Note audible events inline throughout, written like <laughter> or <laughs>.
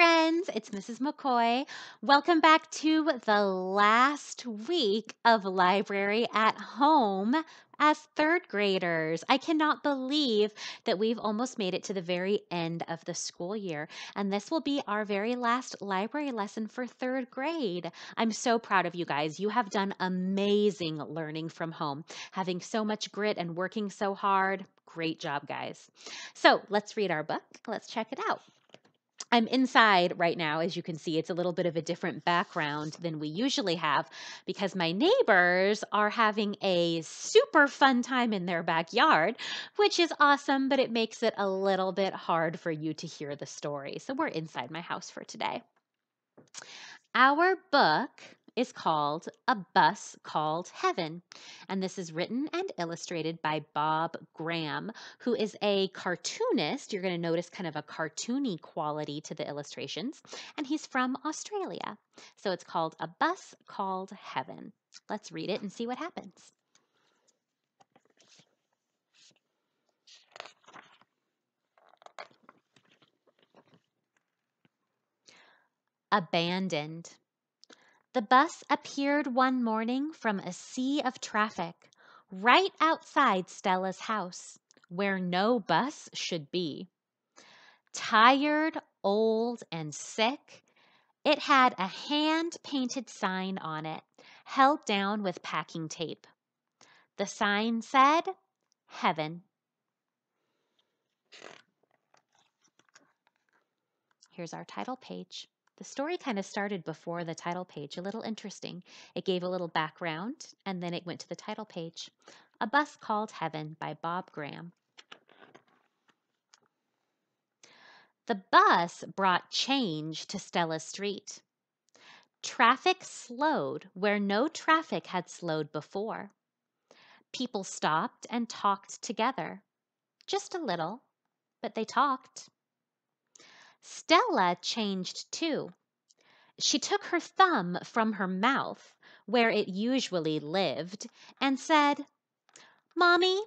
friends. It's Mrs. McCoy. Welcome back to the last week of Library at Home as third graders. I cannot believe that we've almost made it to the very end of the school year, and this will be our very last library lesson for third grade. I'm so proud of you guys. You have done amazing learning from home, having so much grit and working so hard. Great job, guys. So let's read our book. Let's check it out. I'm inside right now. As you can see, it's a little bit of a different background than we usually have because my neighbors are having a super fun time in their backyard, which is awesome, but it makes it a little bit hard for you to hear the story. So we're inside my house for today. Our book is called A Bus Called Heaven. And this is written and illustrated by Bob Graham, who is a cartoonist. You're going to notice kind of a cartoony quality to the illustrations. And he's from Australia. So it's called A Bus Called Heaven. Let's read it and see what happens. Abandoned. The bus appeared one morning from a sea of traffic right outside Stella's house, where no bus should be. Tired, old, and sick, it had a hand painted sign on it, held down with packing tape. The sign said, Heaven. Here's our title page. The story kind of started before the title page, a little interesting. It gave a little background and then it went to the title page. A Bus Called Heaven by Bob Graham. The bus brought change to Stella Street. Traffic slowed where no traffic had slowed before. People stopped and talked together. Just a little, but they talked. Stella changed too. She took her thumb from her mouth, where it usually lived, and said, Mommy,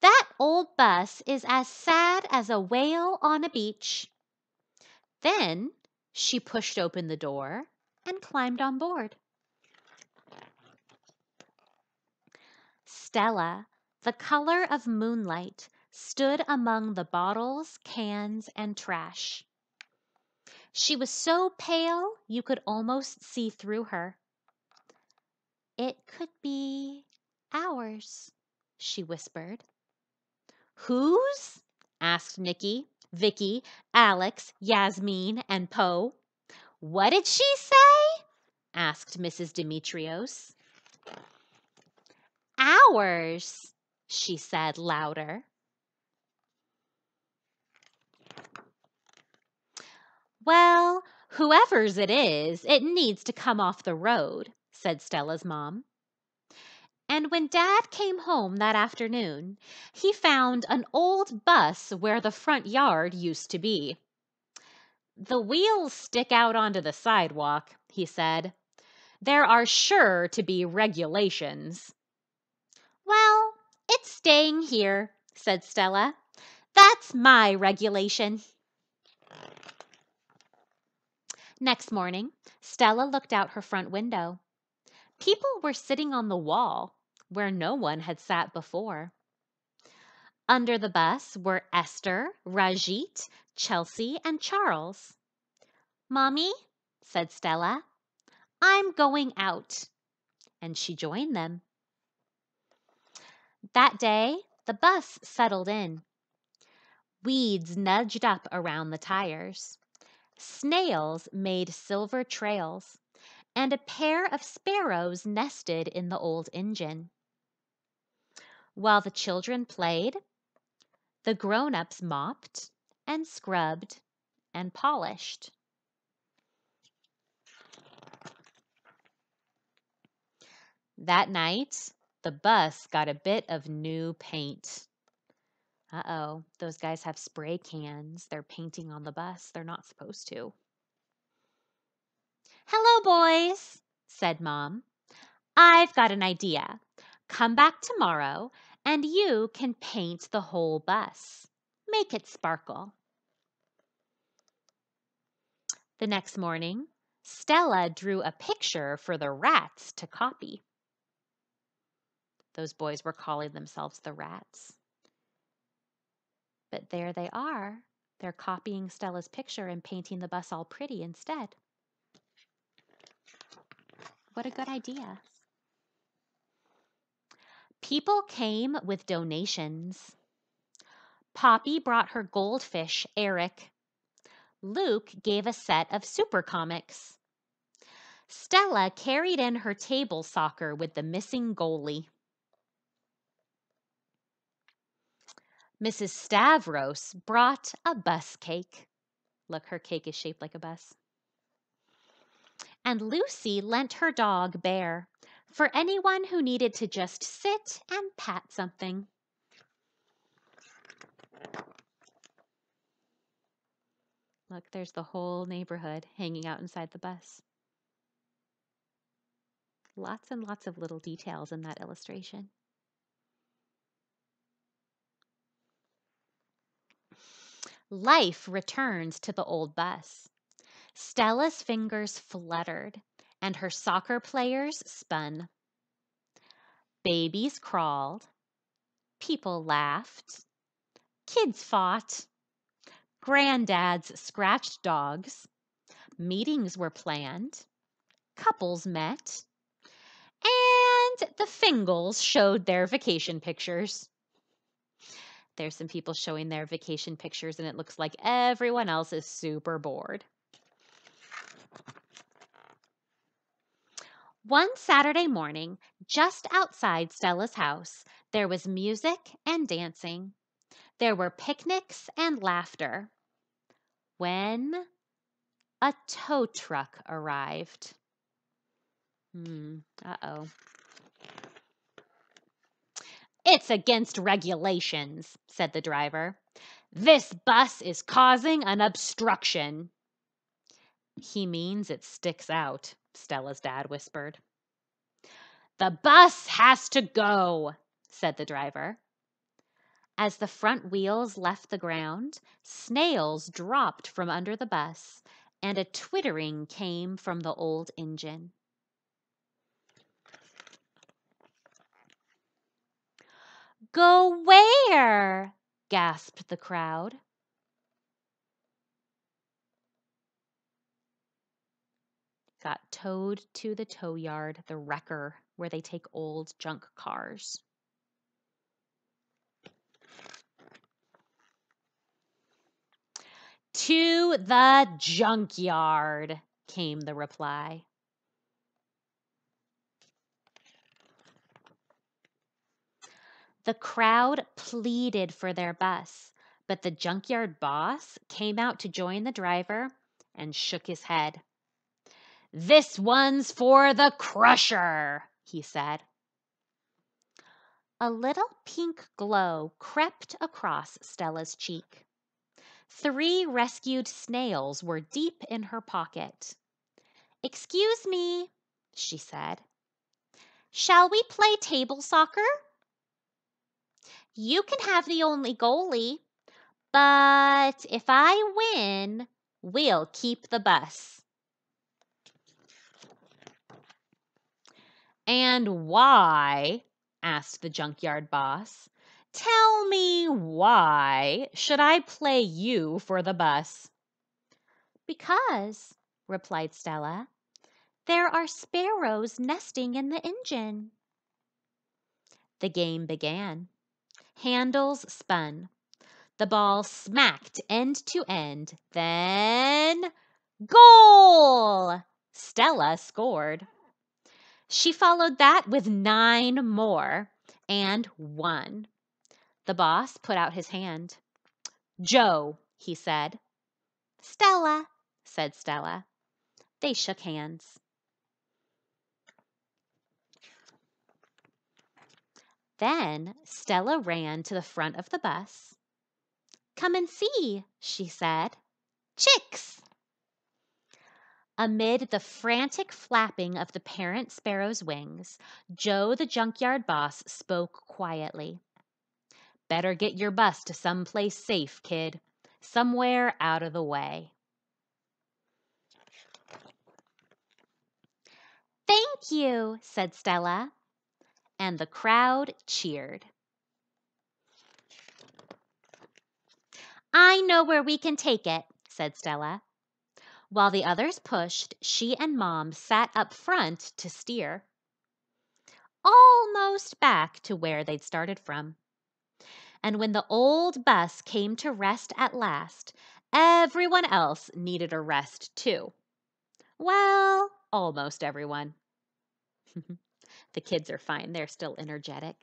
that old bus is as sad as a whale on a beach. Then she pushed open the door and climbed on board. Stella, the color of moonlight, stood among the bottles, cans, and trash. She was so pale you could almost see through her. It could be ours, she whispered. Whose? asked Nicky, Vicky, Alex, Yasmin, and Poe. What did she say? asked Mrs. Demetrios. Ours, she said louder. Well, whoever's it is, it needs to come off the road, said Stella's mom. And when Dad came home that afternoon, he found an old bus where the front yard used to be. The wheels stick out onto the sidewalk, he said. There are sure to be regulations. Well, it's staying here, said Stella. That's my regulation. Next morning, Stella looked out her front window. People were sitting on the wall where no one had sat before. Under the bus were Esther, Rajit, Chelsea, and Charles. Mommy, said Stella, I'm going out. And she joined them. That day, the bus settled in. Weeds nudged up around the tires. Snails made silver trails, and a pair of sparrows nested in the old engine. While the children played, the grown ups mopped and scrubbed and polished. That night, the bus got a bit of new paint. Uh oh, those guys have spray cans. They're painting on the bus. They're not supposed to. Hello, boys, said Mom. I've got an idea. Come back tomorrow and you can paint the whole bus. Make it sparkle. The next morning, Stella drew a picture for the rats to copy. Those boys were calling themselves the rats. But there they are. They're copying Stella's picture and painting the bus all pretty instead. What a good idea. People came with donations. Poppy brought her goldfish, Eric. Luke gave a set of super comics. Stella carried in her table soccer with the missing goalie. Mrs. Stavros brought a bus cake. Look, her cake is shaped like a bus. And Lucy lent her dog, Bear, for anyone who needed to just sit and pat something. Look, there's the whole neighborhood hanging out inside the bus. Lots and lots of little details in that illustration. Life returns to the old bus. Stella's fingers fluttered and her soccer players spun. Babies crawled. People laughed. Kids fought. Granddads scratched dogs. Meetings were planned. Couples met. And the Fingles showed their vacation pictures. There's some people showing their vacation pictures, and it looks like everyone else is super bored. One Saturday morning, just outside Stella's house, there was music and dancing. There were picnics and laughter. When a tow truck arrived. Hmm, uh oh. It's against regulations, said the driver. This bus is causing an obstruction. He means it sticks out, Stella's dad whispered. The bus has to go, said the driver. As the front wheels left the ground, snails dropped from under the bus, and a twittering came from the old engine. Go where? gasped the crowd. Got towed to the tow yard, the wrecker, where they take old junk cars. To the junkyard, came the reply. The crowd pleaded for their bus, but the junkyard boss came out to join the driver and shook his head. This one's for the crusher, he said. A little pink glow crept across Stella's cheek. Three rescued snails were deep in her pocket. Excuse me, she said. Shall we play table soccer? You can have the only goalie, but if I win, we'll keep the bus. And why? asked the junkyard boss. Tell me why should I play you for the bus? Because, replied Stella, there are sparrows nesting in the engine. The game began. Handles spun. The ball smacked end to end. Then, goal! Stella scored. She followed that with nine more and won. The boss put out his hand. Joe, he said. Stella, said Stella. They shook hands. Then Stella ran to the front of the bus. Come and see, she said. Chicks! Amid the frantic flapping of the parent sparrow's wings, Joe the junkyard boss spoke quietly. Better get your bus to some place safe, kid. Somewhere out of the way. Thank you, said Stella. And the crowd cheered. I know where we can take it, said Stella. While the others pushed, she and Mom sat up front to steer. Almost back to where they'd started from. And when the old bus came to rest at last, everyone else needed a rest too. Well, almost everyone. <laughs> the kids are fine, they're still energetic.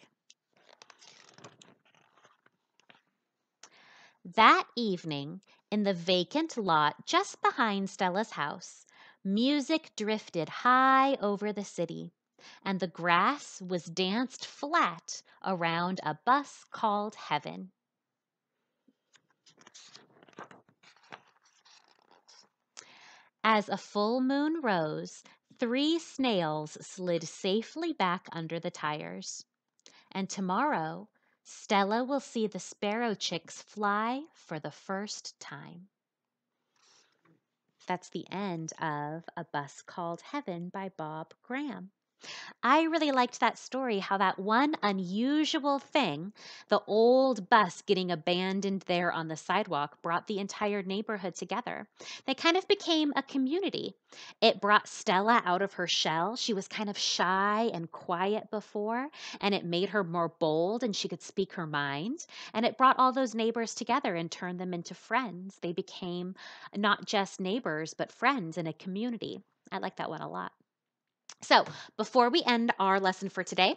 That evening, in the vacant lot just behind Stella's house, music drifted high over the city, and the grass was danced flat around a bus called Heaven. As a full moon rose, three snails slid safely back under the tires. And tomorrow, Stella will see the sparrow chicks fly for the first time. That's the end of A Bus Called Heaven by Bob Graham. I really liked that story how that one unusual thing, the old bus getting abandoned there on the sidewalk, brought the entire neighborhood together. They kind of became a community. It brought Stella out of her shell. She was kind of shy and quiet before, and it made her more bold and she could speak her mind. And it brought all those neighbors together and turned them into friends. They became not just neighbors, but friends in a community. I like that one a lot. So before we end our lesson for today,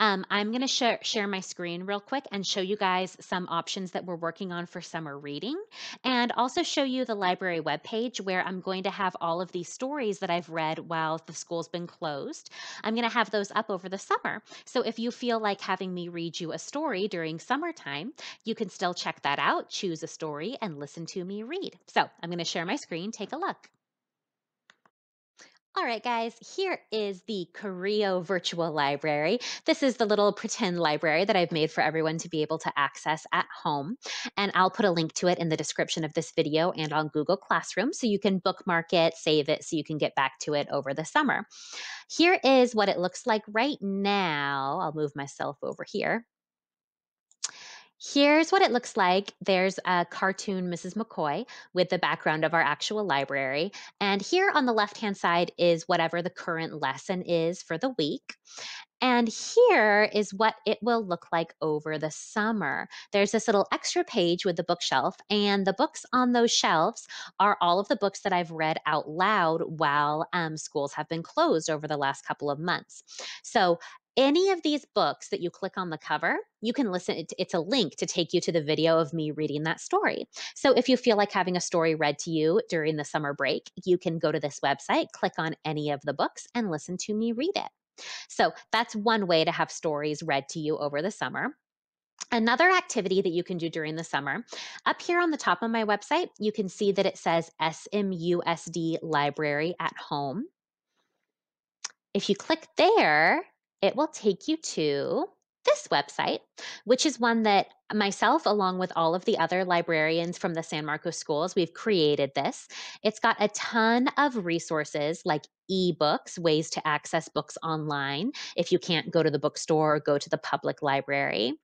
um, I'm going to share, share my screen real quick and show you guys some options that we're working on for summer reading and also show you the library webpage where I'm going to have all of these stories that I've read while the school's been closed. I'm going to have those up over the summer. So if you feel like having me read you a story during summertime, you can still check that out, choose a story, and listen to me read. So I'm going to share my screen. Take a look. All right, guys, here is the Carrillo Virtual Library. This is the little pretend library that I've made for everyone to be able to access at home. And I'll put a link to it in the description of this video and on Google Classroom so you can bookmark it, save it, so you can get back to it over the summer. Here is what it looks like right now. I'll move myself over here. Here's what it looks like. There's a cartoon Mrs. McCoy with the background of our actual library. And here on the left hand side is whatever the current lesson is for the week. And here is what it will look like over the summer. There's this little extra page with the bookshelf, and the books on those shelves are all of the books that I've read out loud while um, schools have been closed over the last couple of months. So any of these books that you click on the cover, you can listen. It's a link to take you to the video of me reading that story. So if you feel like having a story read to you during the summer break, you can go to this website, click on any of the books, and listen to me read it. So that's one way to have stories read to you over the summer. Another activity that you can do during the summer, up here on the top of my website, you can see that it says SMUSD Library at Home. If you click there, it will take you to this website, which is one that myself, along with all of the other librarians from the San Marcos schools, we've created this. It's got a ton of resources like ebooks, ways to access books online if you can't go to the bookstore or go to the public library.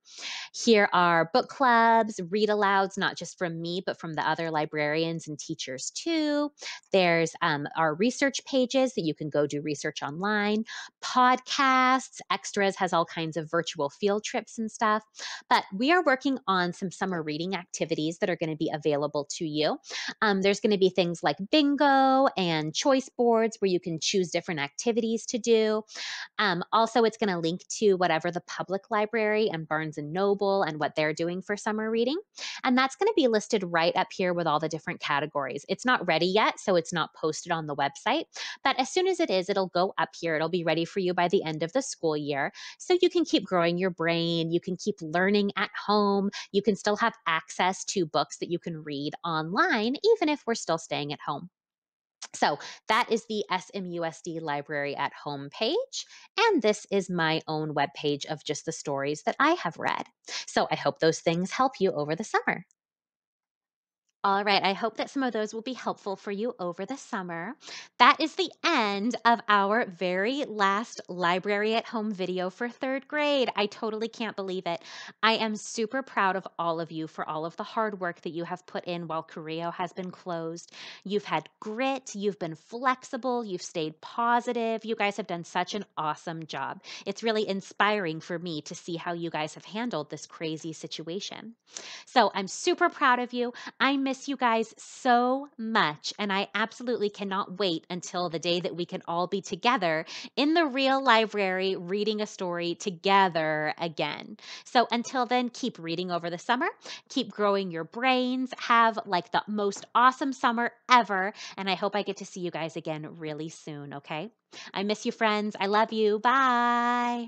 Here are book clubs, read alouds, not just from me, but from the other librarians and teachers too. There's um, our research pages that you can go do research online, podcasts, extras has all kinds of virtual field trips and stuff. But we are working on some summer reading activities that are going to be available to you. Um, there's going to be things like bingo and choice boards where you can choose different activities to do. Um, also, it's going to link to whatever the public library and Barnes and Noble and what they're doing for summer reading. And that's going to be listed right up here with all the different categories. It's not ready yet, so it's not posted on the website. But as soon as it is, it'll go up here. It'll be ready for you by the end of the school year. So you can keep growing your brain, you can keep learning at home, you can still have access to books that you can read online, even if we're still staying at home. So that is the SMUSD Library at Home page. And this is my own web page of just the stories that I have read. So I hope those things help you over the summer. All right, I hope that some of those will be helpful for you over the summer. That is the end of our very last library at home video for third grade. I totally can't believe it. I am super proud of all of you for all of the hard work that you have put in while Carrillo has been closed. You've had grit, you've been flexible, you've stayed positive. You guys have done such an awesome job. It's really inspiring for me to see how you guys have handled this crazy situation. So I'm super proud of you. I miss you guys so much, and I absolutely cannot wait until the day that we can all be together in the real library reading a story together again. So until then, keep reading over the summer, keep growing your brains, have like the most awesome summer ever, and I hope I get to see you guys again really soon, okay? I miss you, friends. I love you. Bye.